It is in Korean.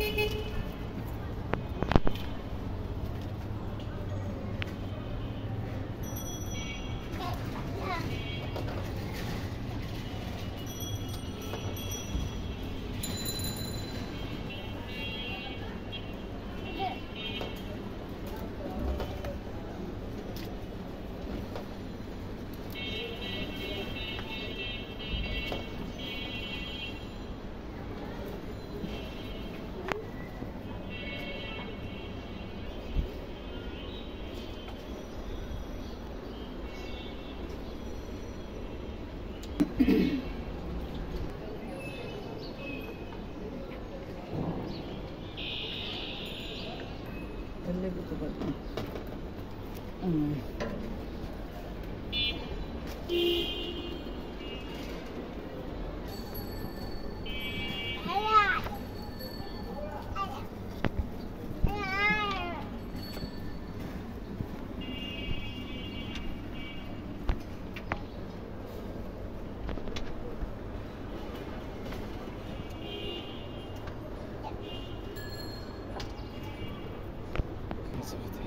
あ! 벨레부터 봤네. 음. Evet.